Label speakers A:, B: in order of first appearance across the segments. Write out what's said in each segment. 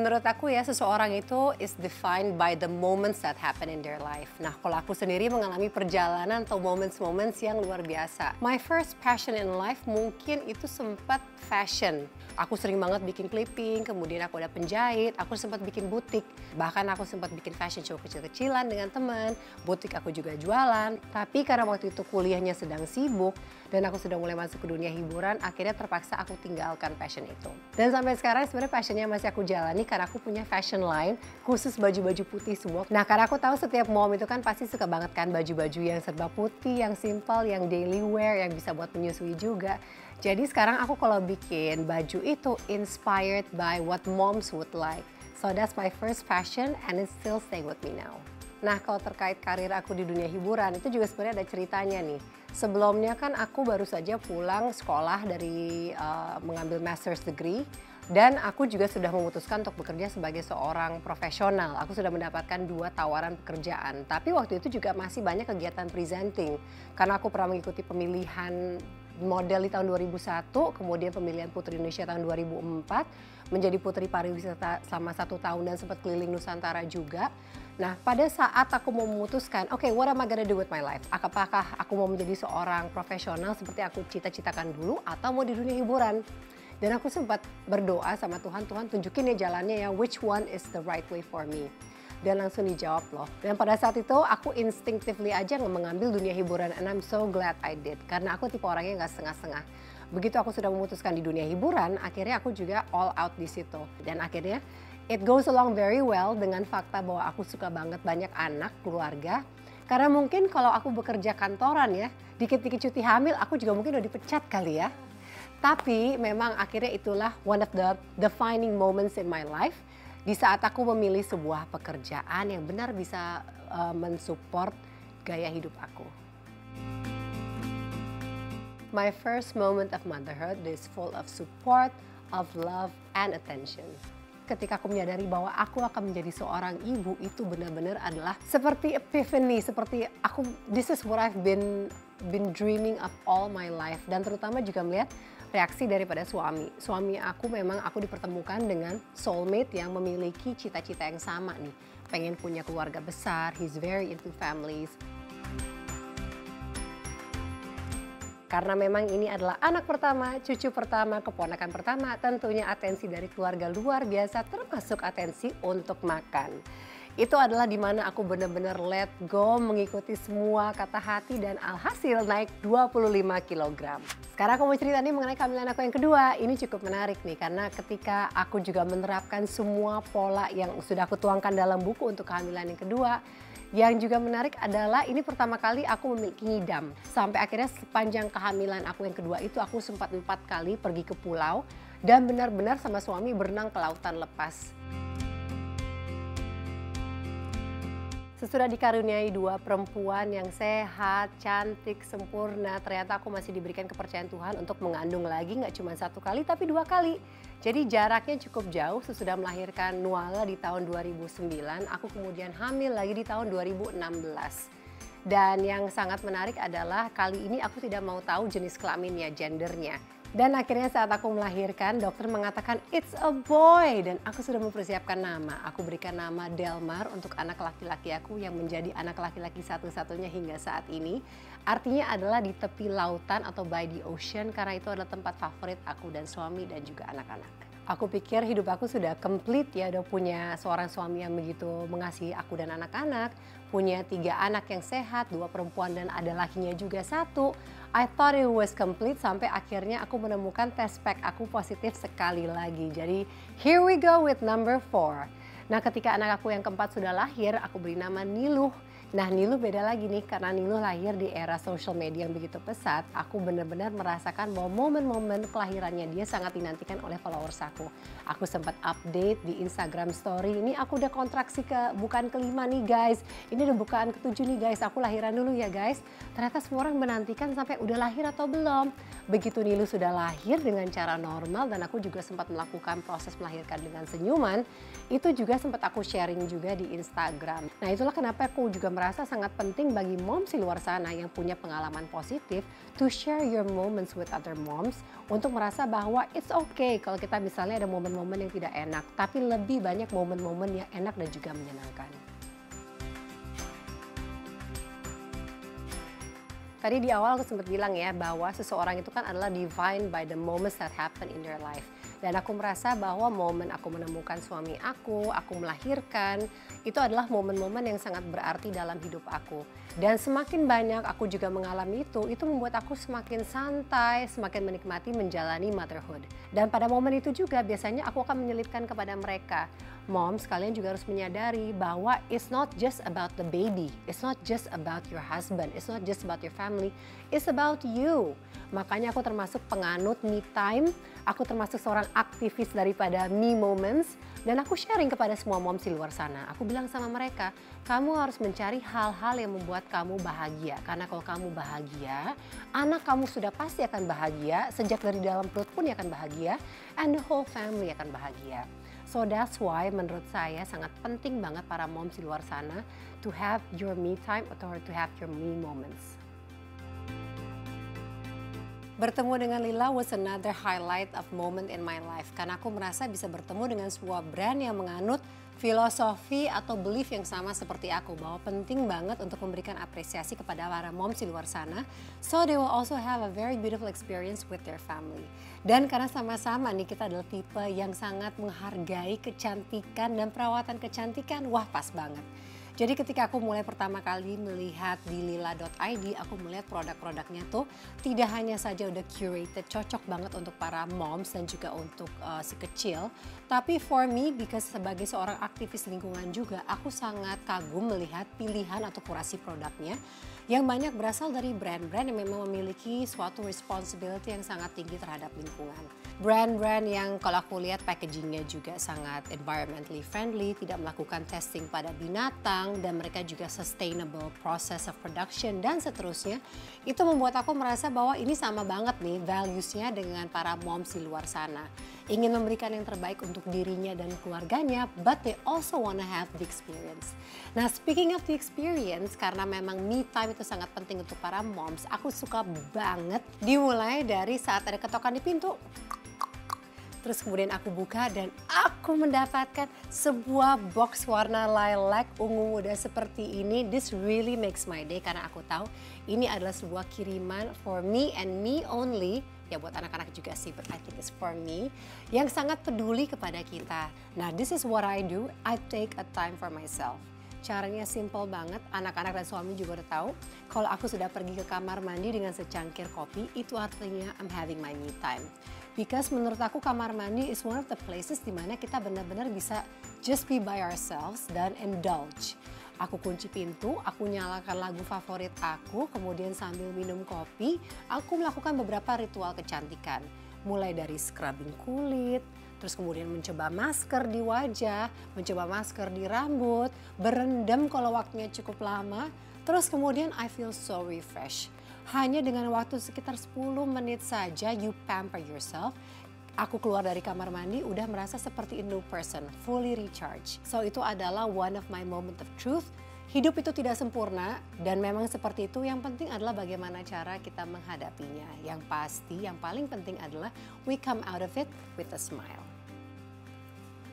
A: Menurut aku ya seseorang itu is defined by the moments that happen in their life. Nah kalau aku sendiri mengalami perjalanan atau moments-moments yang luar biasa. My first passion in life mungkin itu sempat fashion. Aku sering banget bikin clipping, kemudian aku ada penjahit, aku sempat bikin butik. Bahkan aku sempat bikin fashion show kecil-kecilan dengan teman, butik aku juga jualan. Tapi karena waktu itu kuliahnya sedang sibuk dan aku sudah mulai masuk ke dunia hiburan, akhirnya terpaksa aku tinggalkan passion itu. Dan sampai sekarang sebenarnya passionnya masih aku jalani karena aku punya fashion line khusus baju-baju putih semua. Nah karena aku tahu setiap mom itu kan pasti suka banget kan baju-baju yang serba putih, yang simple, yang daily wear, yang bisa buat menyusui juga. Jadi sekarang aku kalau bikin baju itu inspired by what moms would like. So that's my first fashion and it's still staying with me now. Nah kalau terkait karir aku di dunia hiburan itu juga sebenarnya ada ceritanya nih. Sebelumnya kan aku baru saja pulang sekolah dari uh, mengambil master's degree dan aku juga sudah memutuskan untuk bekerja sebagai seorang profesional. Aku sudah mendapatkan dua tawaran pekerjaan. Tapi waktu itu juga masih banyak kegiatan presenting. Karena aku pernah mengikuti pemilihan model di tahun 2001, kemudian pemilihan Putri Indonesia tahun 2004, menjadi Putri Pariwisata selama satu tahun dan sempat keliling Nusantara juga. Nah, pada saat aku mau memutuskan, oke, okay, what am I gonna do with my life? Apakah aku mau menjadi seorang profesional seperti aku cita-citakan dulu atau mau di dunia hiburan? Dan aku sempat berdoa sama Tuhan, Tuhan tunjukin ya jalannya ya, which one is the right way for me. Dan langsung dijawab loh. Dan pada saat itu aku instinctively aja mengambil dunia hiburan and I'm so glad I did. Karena aku tipe orangnya nggak setengah-setengah. Begitu aku sudah memutuskan di dunia hiburan, akhirnya aku juga all out di situ. Dan akhirnya it goes along very well dengan fakta bahwa aku suka banget banyak anak, keluarga. Karena mungkin kalau aku bekerja kantoran ya, dikit-dikit cuti hamil aku juga mungkin udah dipecat kali ya. Tapi memang akhirnya itulah one of the defining moments in my life di saat aku memilih sebuah pekerjaan yang benar bisa uh, mensupport gaya hidup aku. My first moment of motherhood is full of support, of love, and attention. Ketika aku menyadari bahwa aku akan menjadi seorang ibu itu benar-benar adalah seperti epiphany, seperti aku this is what I've been been dreaming of all my life dan terutama juga melihat reaksi daripada suami. Suami aku memang aku dipertemukan dengan soulmate yang memiliki cita-cita yang sama nih. Pengen punya keluarga besar, he's very into families. Karena memang ini adalah anak pertama, cucu pertama, keponakan pertama, tentunya atensi dari keluarga luar biasa termasuk atensi untuk makan itu adalah di mana aku benar-benar let go mengikuti semua kata hati dan alhasil naik 25 kg. Sekarang aku mau cerita nih mengenai kehamilan aku yang kedua. Ini cukup menarik nih karena ketika aku juga menerapkan semua pola yang sudah aku tuangkan dalam buku untuk kehamilan yang kedua, yang juga menarik adalah ini pertama kali aku memiliki ngidam. Sampai akhirnya sepanjang kehamilan aku yang kedua itu aku sempat empat kali pergi ke pulau dan benar-benar sama suami berenang ke lautan lepas. Sesudah dikaruniai dua perempuan yang sehat, cantik, sempurna, ternyata aku masih diberikan kepercayaan Tuhan untuk mengandung lagi nggak cuma satu kali tapi dua kali. Jadi jaraknya cukup jauh sesudah melahirkan Nuala di tahun 2009, aku kemudian hamil lagi di tahun 2016. Dan yang sangat menarik adalah kali ini aku tidak mau tahu jenis kelaminnya, gendernya. Dan akhirnya saat aku melahirkan, dokter mengatakan it's a boy dan aku sudah mempersiapkan nama. Aku berikan nama Delmar untuk anak laki-laki aku yang menjadi anak laki-laki satu-satunya hingga saat ini. Artinya adalah di tepi lautan atau by the ocean karena itu adalah tempat favorit aku dan suami dan juga anak-anak. Aku pikir hidup aku sudah komplit ya, udah punya seorang suami yang begitu mengasihi aku dan anak-anak, punya tiga anak yang sehat, dua perempuan dan ada lakinya juga satu. I thought it was complete sampai akhirnya aku menemukan test pack aku positif sekali lagi. Jadi here we go with number four. Nah ketika anak aku yang keempat sudah lahir, aku beri nama Niluh Nah Nilu beda lagi nih karena Nilu lahir di era social media yang begitu pesat. Aku benar-benar merasakan bahwa momen-momen kelahirannya dia sangat dinantikan oleh followers aku. Aku sempat update di Instagram story. Ini aku udah kontraksi ke bukan kelima nih guys. Ini udah bukaan ketujuh nih guys. Aku lahiran dulu ya guys. Ternyata semua orang menantikan sampai udah lahir atau belum. Begitu Nilu sudah lahir dengan cara normal dan aku juga sempat melakukan proses melahirkan dengan senyuman. Itu juga sempat aku sharing juga di Instagram. Nah itulah kenapa aku juga merasa sangat penting bagi moms di luar sana yang punya pengalaman positif to share your moments with other moms untuk merasa bahwa it's okay kalau kita misalnya ada momen-momen yang tidak enak, tapi lebih banyak momen-momen yang enak dan juga menyenangkan. Tadi di awal aku sempat bilang ya bahwa seseorang itu kan adalah divine by the moments that happen in their life. Dan aku merasa bahwa momen aku menemukan suami aku, aku melahirkan, itu adalah momen-momen yang sangat berarti dalam hidup aku. Dan semakin banyak aku juga mengalami itu, itu membuat aku semakin santai, semakin menikmati menjalani motherhood. Dan pada momen itu juga biasanya aku akan menyelipkan kepada mereka, moms kalian juga harus menyadari bahwa it's not just about the baby, it's not just about your husband, it's not just about your family, it's about you. Makanya aku termasuk penganut me time, aku termasuk seorang aktivis daripada me moments, dan aku sharing kepada semua moms di luar sana. Aku bilang sama mereka, kamu harus mencari hal-hal yang membuat kamu bahagia. Karena kalau kamu bahagia, anak kamu sudah pasti akan bahagia, sejak dari dalam perut pun akan bahagia, and the whole family akan bahagia. So that's why menurut saya sangat penting banget para moms di luar sana to have your me time atau to have your me moments. Bertemu dengan Lila was another highlight of moment in my life karena aku merasa bisa bertemu dengan sebuah brand yang menganut filosofi atau belief yang sama seperti aku bahwa penting banget untuk memberikan apresiasi kepada para moms di luar sana so they will also have a very beautiful experience with their family. Dan karena sama-sama nih kita adalah tipe yang sangat menghargai kecantikan dan perawatan kecantikan, wah pas banget. Jadi ketika aku mulai pertama kali melihat di lila.id, aku melihat produk-produknya tuh tidak hanya saja udah curated, cocok banget untuk para moms dan juga untuk uh, si kecil. Tapi for me, because sebagai seorang aktivis lingkungan juga, aku sangat kagum melihat pilihan atau kurasi produknya yang banyak berasal dari brand-brand yang memang memiliki suatu responsibility yang sangat tinggi terhadap lingkungan. Brand-brand yang kalau aku lihat packagingnya juga sangat environmentally friendly, tidak melakukan testing pada binatang, dan mereka juga sustainable process of production dan seterusnya. Itu membuat aku merasa bahwa ini sama banget nih values-nya dengan para moms di luar sana. Ingin memberikan yang terbaik untuk dirinya dan keluarganya, but they also wanna have the experience. Nah speaking of the experience, karena memang me time itu sangat penting untuk para moms. Aku suka banget dimulai dari saat ada ketokan di pintu. Terus kemudian aku buka dan aku mendapatkan sebuah box warna lilac ungu muda seperti ini. This really makes my day karena aku tahu ini adalah sebuah kiriman for me and me only ya buat anak-anak juga sih, but I think it's for me, yang sangat peduli kepada kita. Nah, this is what I do, I take a time for myself. Caranya simple banget, anak-anak dan suami juga udah tahu. Kalau aku sudah pergi ke kamar mandi dengan secangkir kopi, itu artinya I'm having my me time. Because menurut aku kamar mandi is one of the places di mana kita benar-benar bisa just be by ourselves dan indulge. Aku kunci pintu, aku nyalakan lagu favorit aku, kemudian sambil minum kopi, aku melakukan beberapa ritual kecantikan. Mulai dari scrubbing kulit, terus kemudian mencoba masker di wajah, mencoba masker di rambut, berendam kalau waktunya cukup lama, terus kemudian I feel so refreshed. Hanya dengan waktu sekitar 10 menit saja you pamper yourself, aku keluar dari kamar mandi udah merasa seperti a new person, fully recharged. So itu adalah one of my moment of truth. Hidup itu tidak sempurna dan memang seperti itu yang penting adalah bagaimana cara kita menghadapinya. Yang pasti yang paling penting adalah we come out of it with a smile.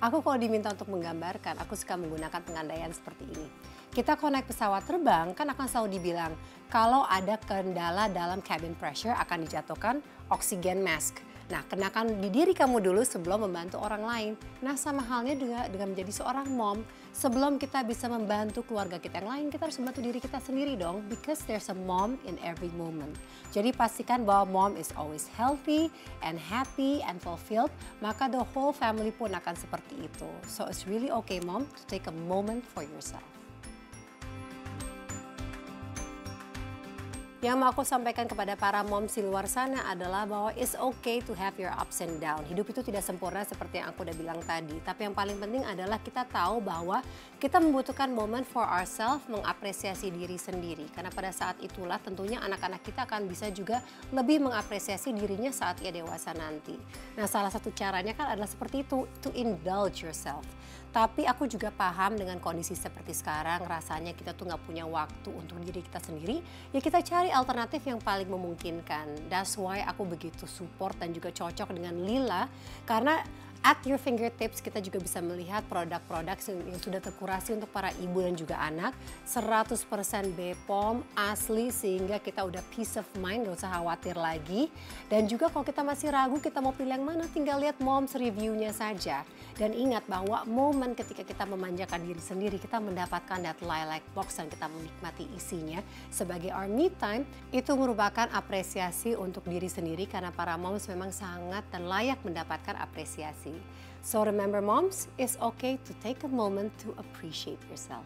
A: Aku kalau diminta untuk menggambarkan, aku suka menggunakan pengandaian seperti ini. Kita naik pesawat terbang kan akan selalu dibilang kalau ada kendala dalam cabin pressure akan dijatuhkan oksigen mask. Nah, kenakan di diri kamu dulu sebelum membantu orang lain. Nah, sama halnya dengan, dengan menjadi seorang mom, sebelum kita bisa membantu keluarga kita yang lain, kita harus membantu diri kita sendiri dong, because there's a mom in every moment. Jadi pastikan bahwa mom is always healthy and happy and fulfilled, maka the whole family pun akan seperti itu. So it's really okay mom to take a moment for yourself. Yang mau aku sampaikan kepada para moms di luar sana adalah bahwa it's okay to have your ups and down. Hidup itu tidak sempurna seperti yang aku udah bilang tadi. Tapi yang paling penting adalah kita tahu bahwa kita membutuhkan moment for ourselves mengapresiasi diri sendiri. Karena pada saat itulah tentunya anak-anak kita akan bisa juga lebih mengapresiasi dirinya saat ia dewasa nanti. Nah salah satu caranya kan adalah seperti itu, to indulge yourself. Tapi aku juga paham dengan kondisi seperti sekarang, rasanya kita tuh nggak punya waktu untuk diri kita sendiri. Ya kita cari alternatif yang paling memungkinkan. That's why aku begitu support dan juga cocok dengan Lila. Karena at your fingertips kita juga bisa melihat produk-produk yang sudah terkurasi untuk para ibu dan juga anak 100% BPOM asli sehingga kita udah peace of mind gak usah khawatir lagi dan juga kalau kita masih ragu kita mau pilih yang mana tinggal lihat moms reviewnya saja dan ingat bahwa momen ketika kita memanjakan diri sendiri kita mendapatkan that lilac box dan kita menikmati isinya sebagai our me time itu merupakan apresiasi untuk diri sendiri karena para moms memang sangat dan layak mendapatkan apresiasi So remember moms, it's okay to take a moment to appreciate yourself.